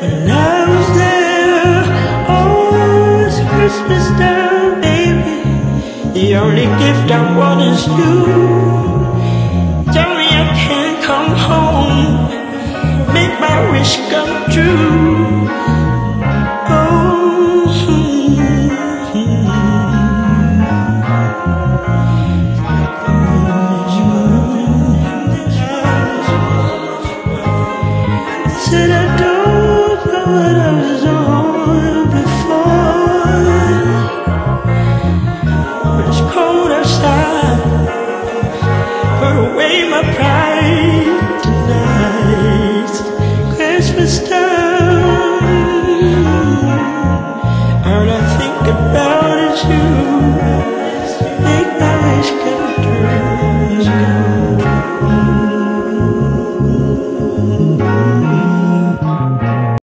When I was there, oh, it's Christmas time, baby. The only gift I want is you. Tell me I can't come home, make my wish come true. Oh, hmm. away my pride tonight. Christmas time, all I think about is you.